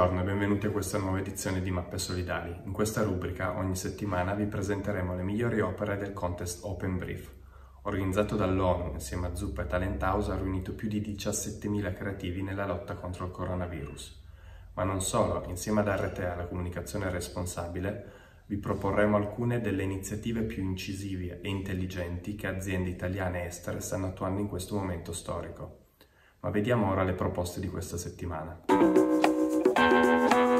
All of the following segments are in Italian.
Buongiorno e benvenuti a questa nuova edizione di Mappe Solidali. In questa rubrica ogni settimana vi presenteremo le migliori opere del contest Open Brief. Organizzato dall'ONU insieme a Zuppa e Talent House ha riunito più di 17.000 creativi nella lotta contro il coronavirus. Ma non solo, insieme ad RTA, la comunicazione responsabile, vi proporremo alcune delle iniziative più incisive e intelligenti che aziende italiane e estere stanno attuando in questo momento storico. Ma vediamo ora le proposte di questa settimana. Il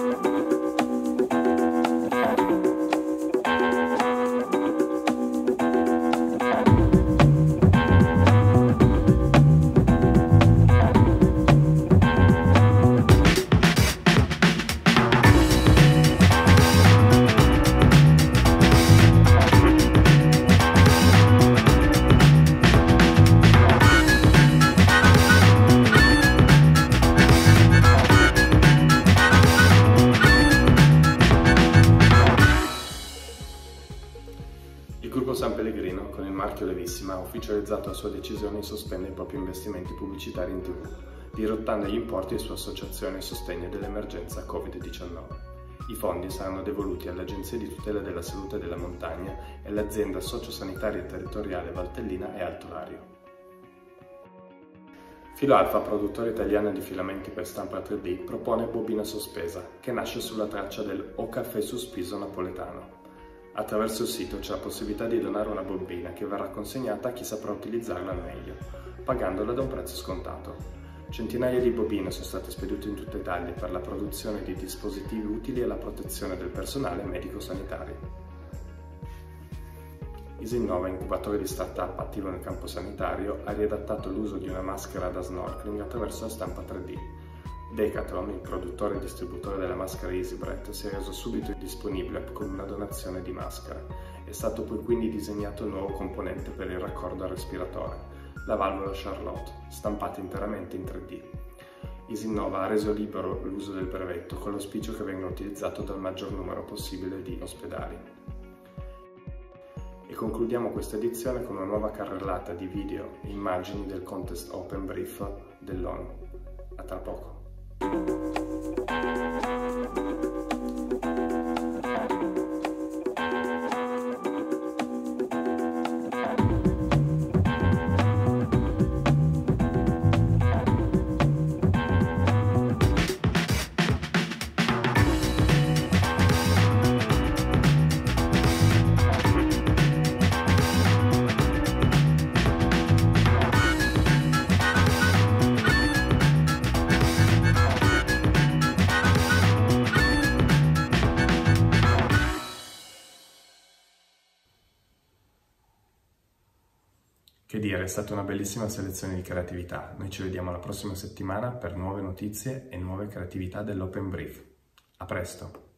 con il marchio Levissima, ha ufficializzato la sua decisione di sospendere i propri investimenti pubblicitari in tv, dirottando gli importi su associazioni a sostegno dell'emergenza Covid-19. I fondi saranno devoluti all'Agenzia di tutela della salute della montagna e all'azienda sociosanitaria territoriale Valtellina e Alto Lario. Filoalfa, produttore italiano di filamenti per stampa 3D, propone bobina sospesa, che nasce sulla traccia del O caffè suspeso napoletano. Attraverso il sito c'è la possibilità di donare una bobina che verrà consegnata a chi saprà utilizzarla al meglio, pagandola da un prezzo scontato. Centinaia di bobine sono state spedute in tutta Italia per la produzione di dispositivi utili alla protezione del personale medico-sanitario. Isinnova, incubatore di start-up attivo nel campo sanitario, ha riadattato l'uso di una maschera da snorkeling attraverso la stampa 3D. Decathlon, il produttore e distributore della maschera EasyBreath, si è reso subito disponibile con una donazione di maschera. È stato poi quindi disegnato un nuovo componente per il raccordo al respiratore, la valvola Charlotte, stampata interamente in 3D. Isinnova ha reso libero l'uso del brevetto con l'auspicio che venga utilizzato dal maggior numero possibile di ospedali. E concludiamo questa edizione con una nuova carrellata di video e immagini del contest Open Brief dell'ONU. A tra poco. Thank you. Che dire, è stata una bellissima selezione di creatività. Noi ci vediamo la prossima settimana per nuove notizie e nuove creatività dell'Open Brief. A presto!